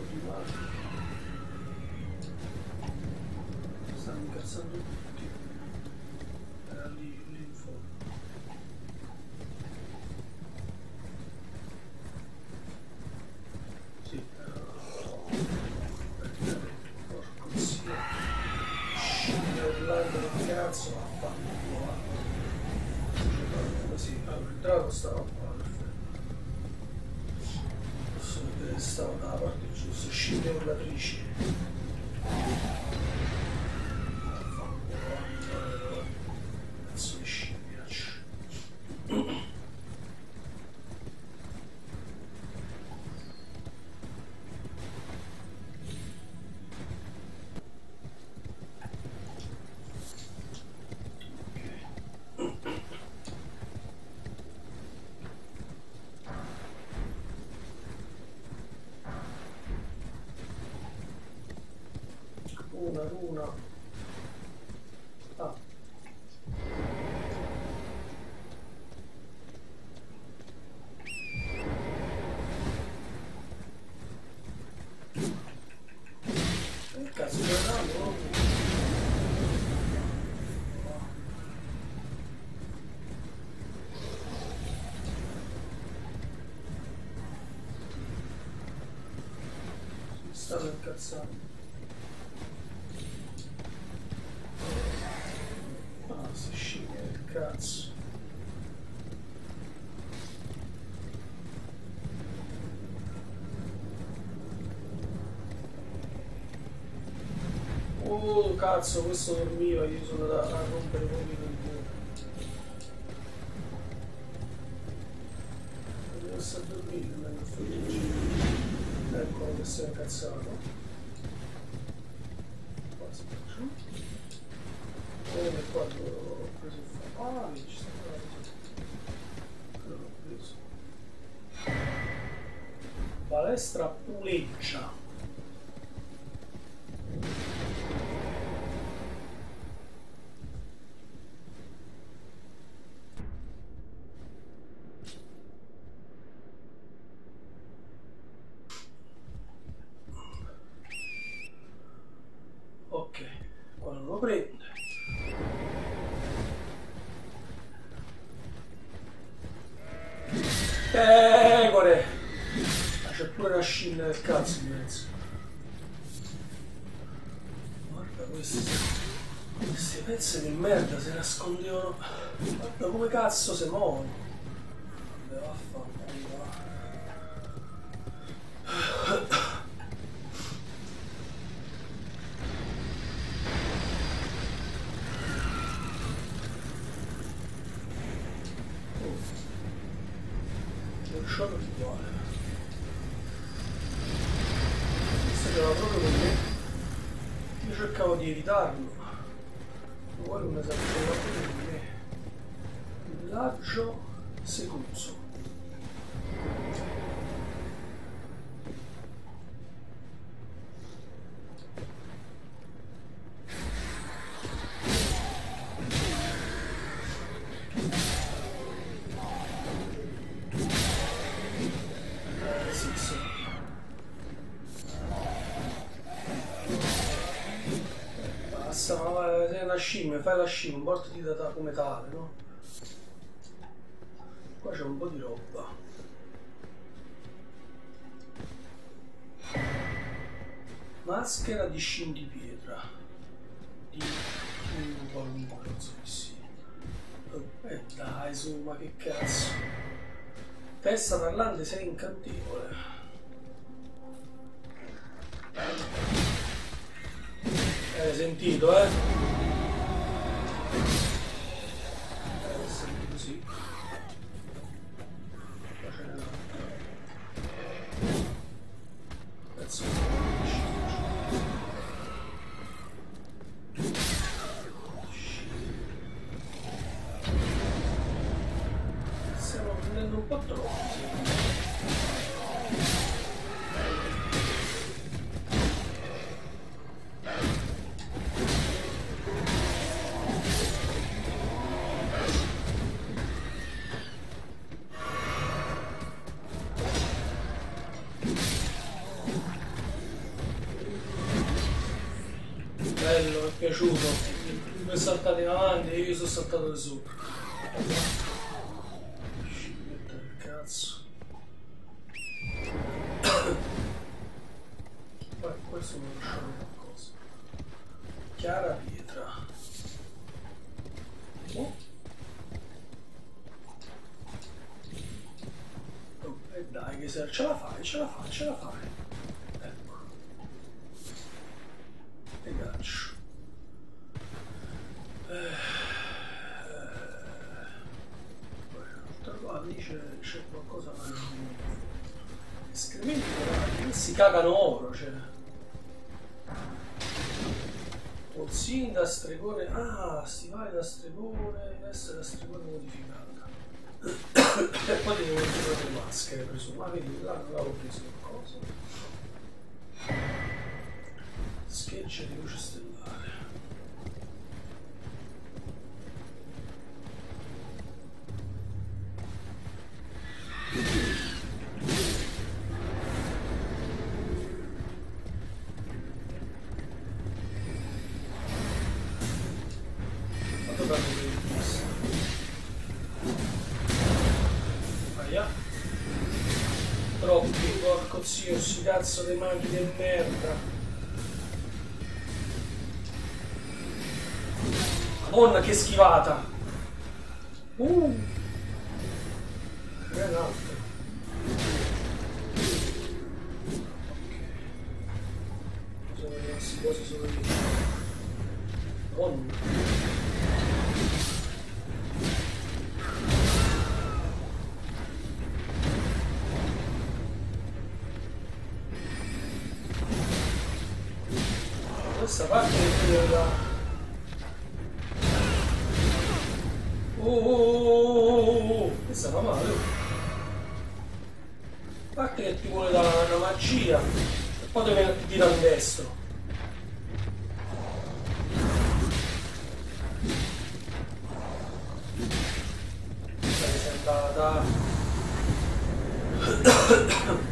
Tá Estamos caçando? Una, una. Ah, si scimmia il cazzo. Oh cazzo, questo dormiva, io sono da a rompere il muro. Deve stare a dormire, non felice. Eccolo che è incazzato. Qua si fa giù. Come quando ho preso il fa. Ah, ci sta preso. Palestra puleggia. Ok, qua non lo prende. Pecore! Ma c'è pure la scimmia del cazzo in mezzo. Guarda questi. Questi pezzi di merda si nascondevano. Guarda come cazzo si muovono. Vabbè, vaffanculo. Una scimmia, fai la scimmia, portati da come tale, no? Qua c'è un po' di roba. Maschera di scindipietra. Di un qualunque, non so che sia. Eh dai, su, ma che cazzo. Testa parlante sei incantevole. Hai sentito, eh? Eh, Thank you. Piaciuto. Tu puoi saltare in avanti e io sono saltato di sopra. Scimmietta del cazzo. Poi questo mi ha lasciato qualcosa. Chiara pietra. Oh. E dai che se ce la fai, ce la fai, ce la fai. Ecco. E gaccio. C'è qualcosa ma non escrementi però si cagano oro cioè. Polzini da stregone ah stivali da stregone veste da stregone modificata e poi devo mettere le maschere presumo ma vedi là non avevo preso qualcosa. Schegge di luce stellare Aia. Troppi, porco zio, sti cazzo dei maghi di merda. Madonna che schivata! Uh! Che alto. Ok. Sono rimasti. Madonna. Destro. Mi sembra da...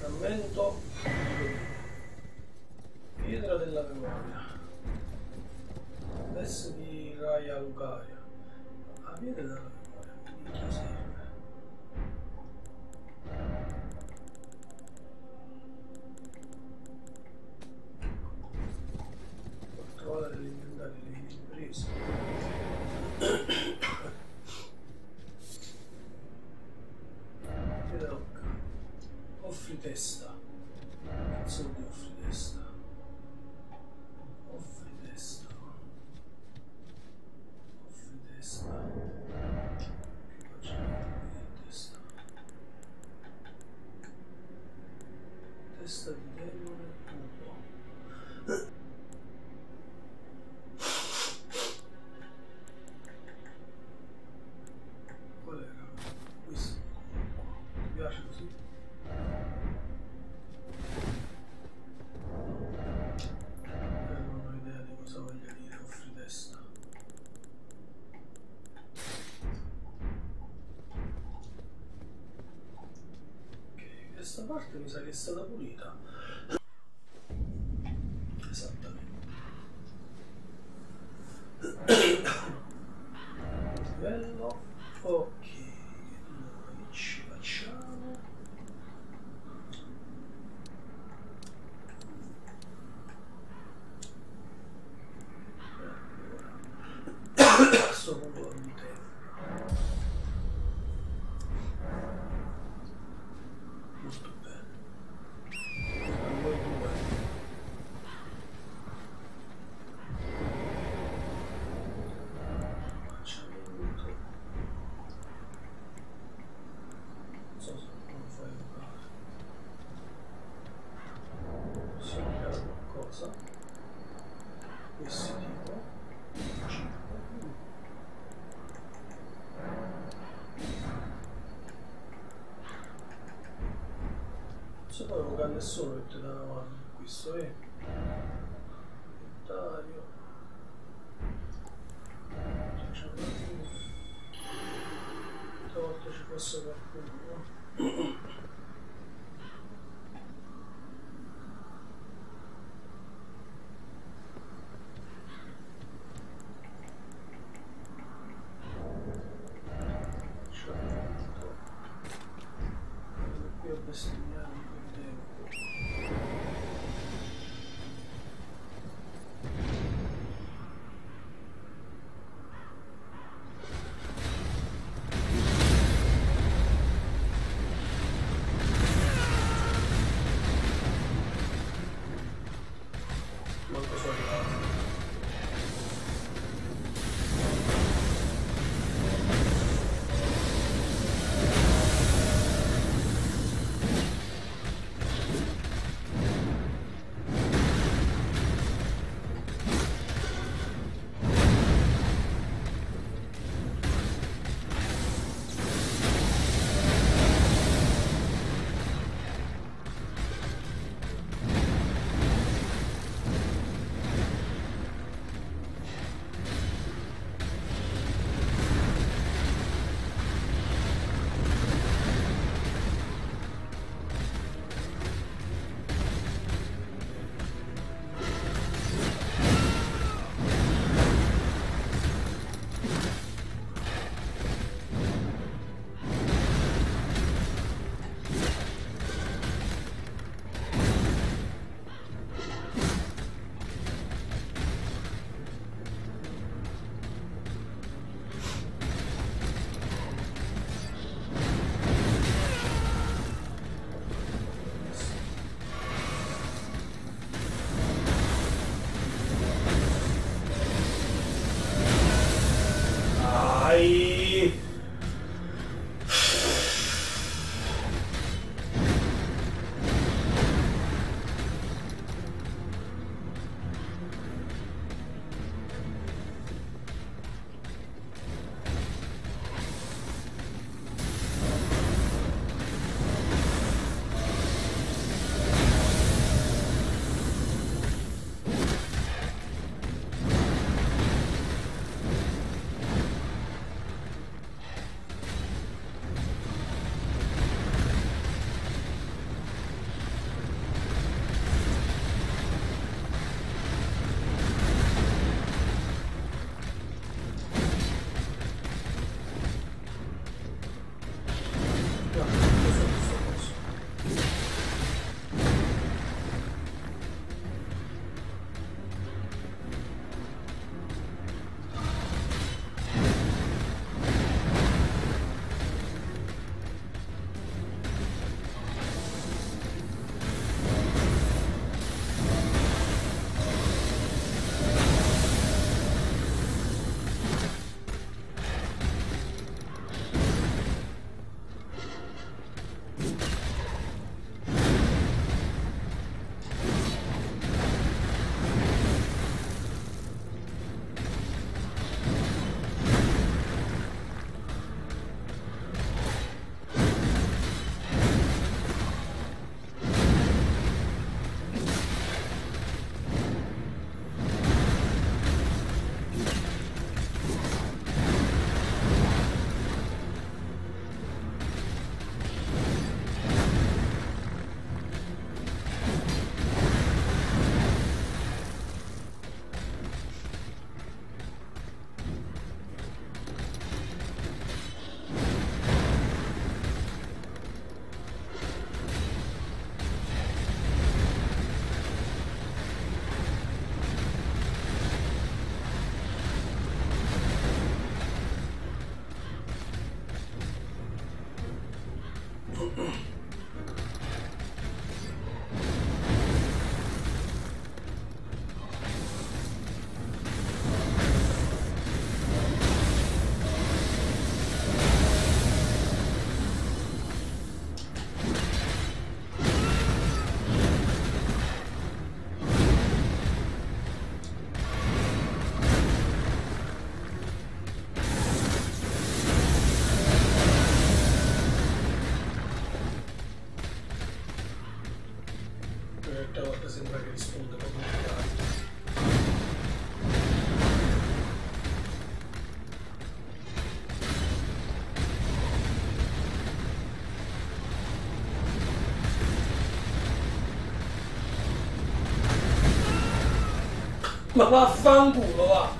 Frammento Testa parte mi sa che è stata pulita. Esattamente. Livello. Ok, allora che ci facciamo? Sto punto di terra. Molto bene. A voi due. Facciamento. Non so se non lo fai giocare. Si crea qualcosa. Questi tipo. Cinque. Cambia solo che ti danno avanti questo Ma vaffanculo, va! che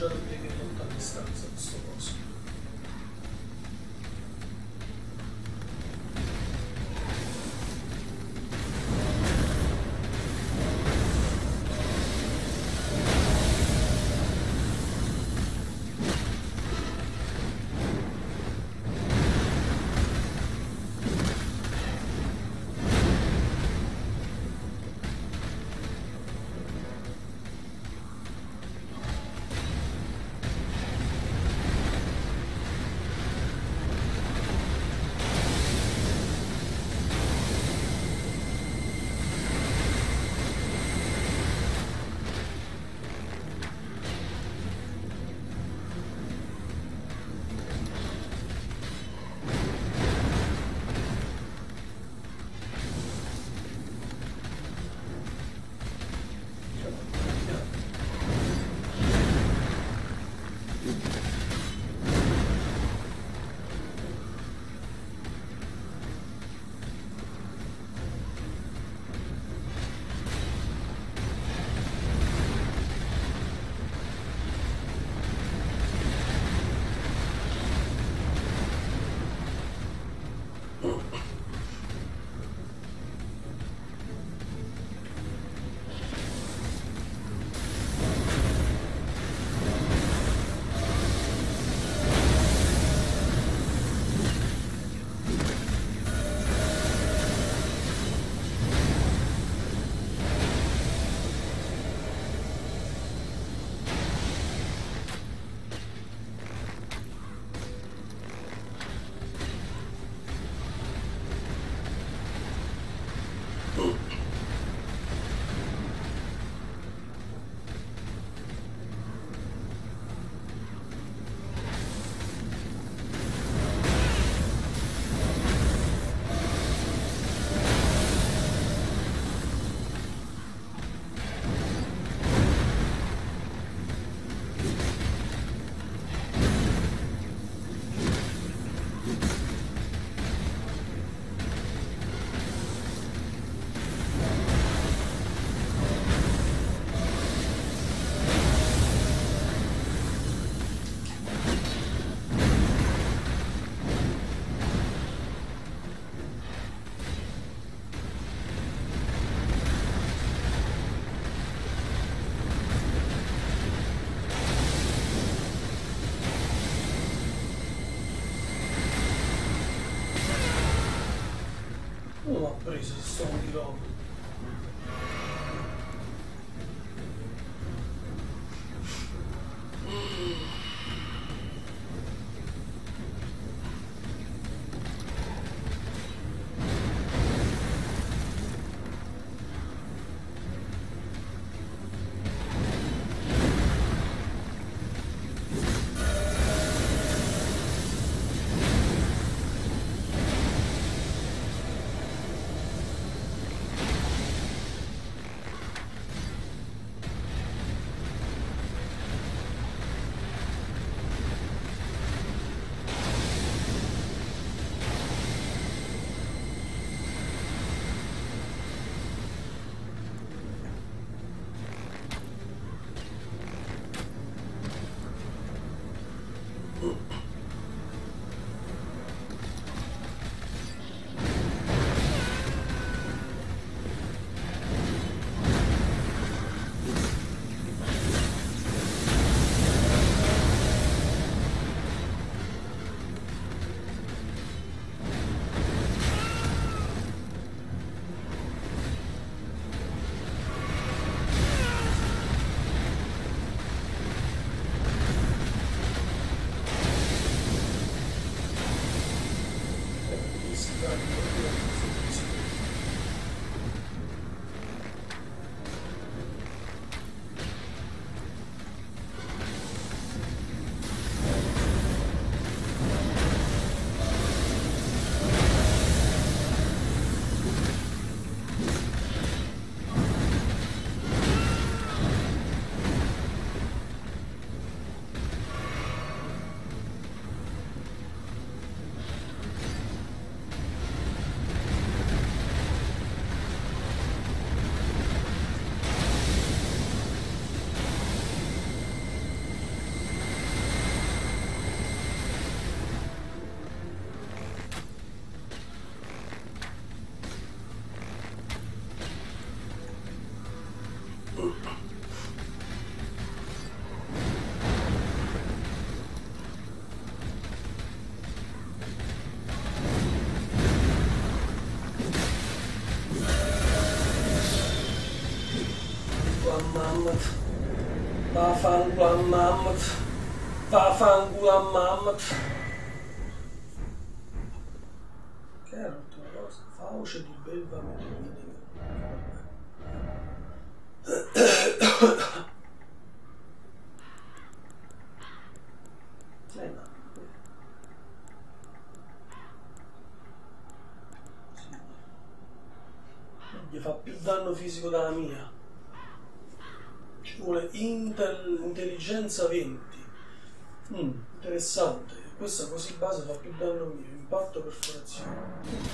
show. Jesus. Vaffanculo a mamma. Vaffanculo a mamma. Che era una cosa? Fauce di belva. Sì. Gli fa più danno fisico della mia vuole intel, intelligenza 20. Mm, interessante. Questa così base fa più danno mio. Impatto perforazione.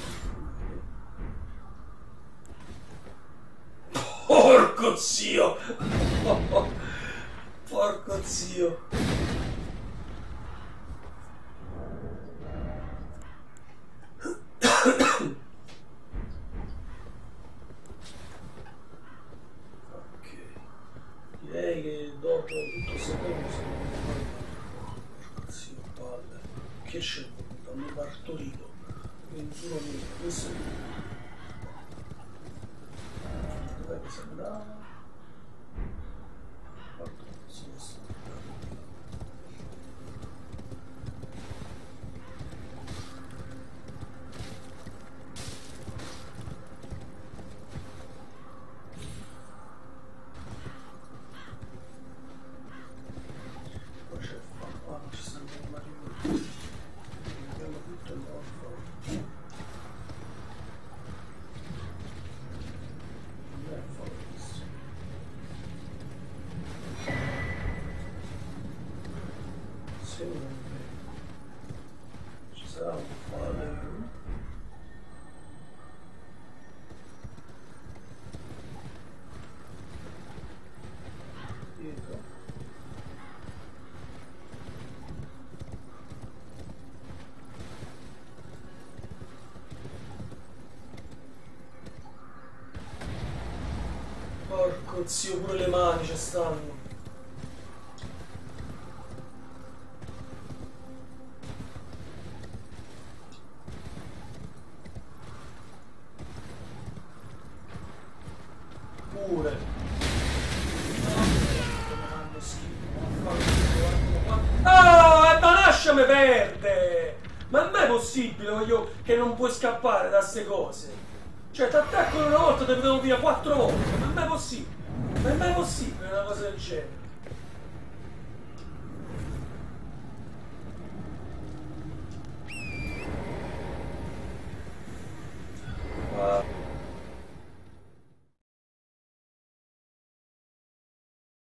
Porco zio! Porco zio! direi che dopo tutto questo tempo sono zio palle che c'è hanno partorito 21 minuti questo dov'è che si andava Porco zio, pure le mani ci stanno. Pure. Ah, ma lasciami perdere! Ma non è possibile, voglio, che non puoi scappare da queste cose. Cioè, ti attaccano una volta e ti vedono via